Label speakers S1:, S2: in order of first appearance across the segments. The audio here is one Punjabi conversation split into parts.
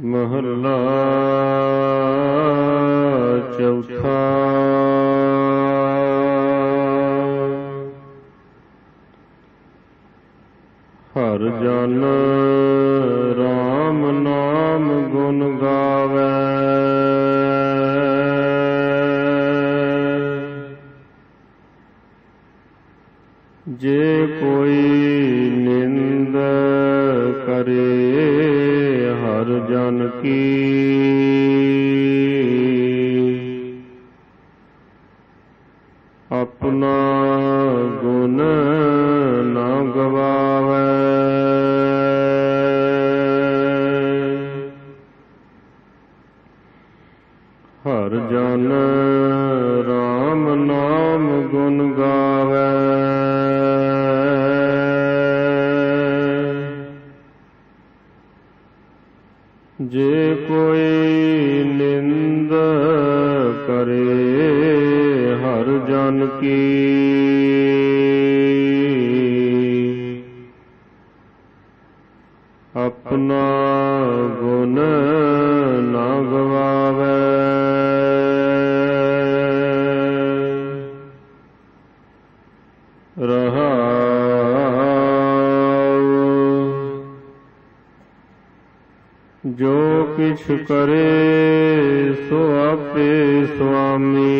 S1: ਮਹੱਲਾ ਚੌਥਾ। ਹਰ ਜਨ ਰਾਮ ਨਾਮ ਗੁਣ ਗਾ ਕੋਈ ਨਿੰਦ ਕਰੇ, ਹਰ ਜਨ ਕੀ। ਆਪਣਾ ਗੁਣ ਨਾ ਗਵਾਵੇ। ਹਰ ਜਨ ਰਾਮ ਨਾਮ ਗੁਣ ਗਾ ਜੇ ਕੋਈ ਨਿੰਦ ਕਰੇ ਹਰ ਜਨ ਕੀ ਜੋ ਕਿਛ ਕਰੇ ਸੋ ਆਪੇ ਸੁਆਮੀ।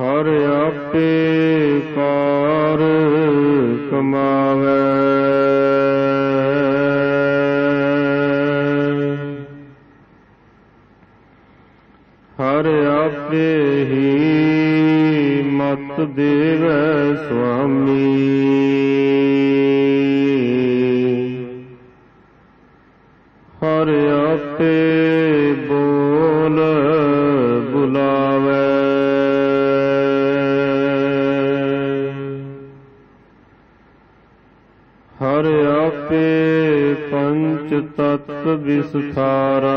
S1: ਹਰ ਆਪੇ ਕਾਰ ਕਮਾਵੇ। ਹਰ ਆਪੇ ਹੀ ਮਤ ਦੇਵੈ ਸੁਆਮੀ। ਵਿਸਥਾਰਾ।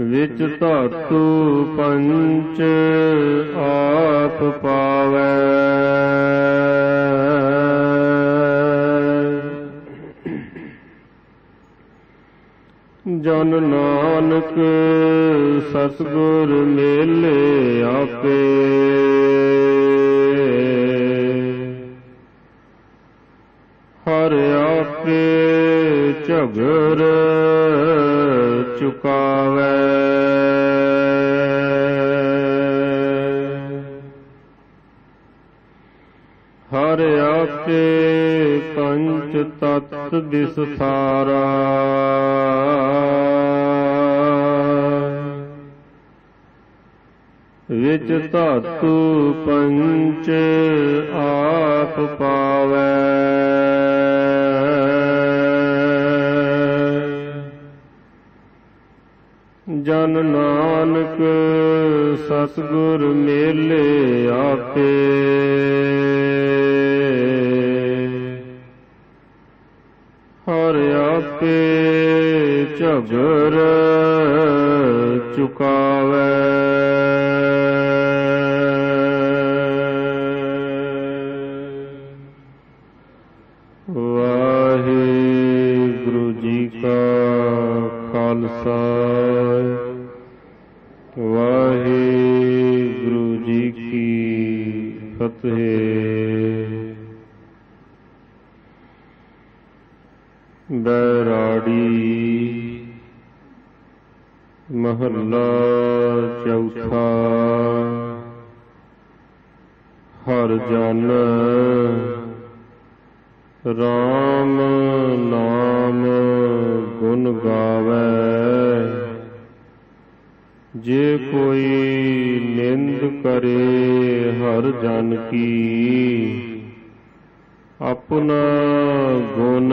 S1: ਵਿੱਚ ਧਾਤੂ ਪੰਚ ਆਪ ਪਾਵੈ। ਜਨ ਨਾਨਕ ਸਤਗੁਰ ਮੇਲੇ ਆਪੇ। ਝਗਰ ਚੁਕਾਵੇ। ਹਰ ਆਪੇ ਪੰਚ ਤਤ ਵਿਸਥਾਰਾ ਵਿੱਚ ਧਾਤੂ ਪੰਚ ਆਪ ਪਾਵੈ। ਜਨ ਨਾਨਕ ਸਤਗੁਰ ਮੇਲੇ ਆਪੇ। ਹਰ ਆਪੇ ਝਗਰ ਚੁਕਾਵੇ। ਖਾਲਸਾ ਵਾਹਿਗੁਰੂ ਜੀ ਕੀ ਫਤਿਹ। ਬੈਰਾੜੀ ਮਹੱਲਾ ਚੌਥਾ। ਹਰ ਜਨ ਰਾਮ ਨਾਮ। ਗੁਣ ਗਾਵੇ। ਜੇ ਕੋਈ ਨਿੰਦ ਕਰੇ ਹਰ ਜਨ ਕੀ। ਆਪਣਾ ਗੁਣ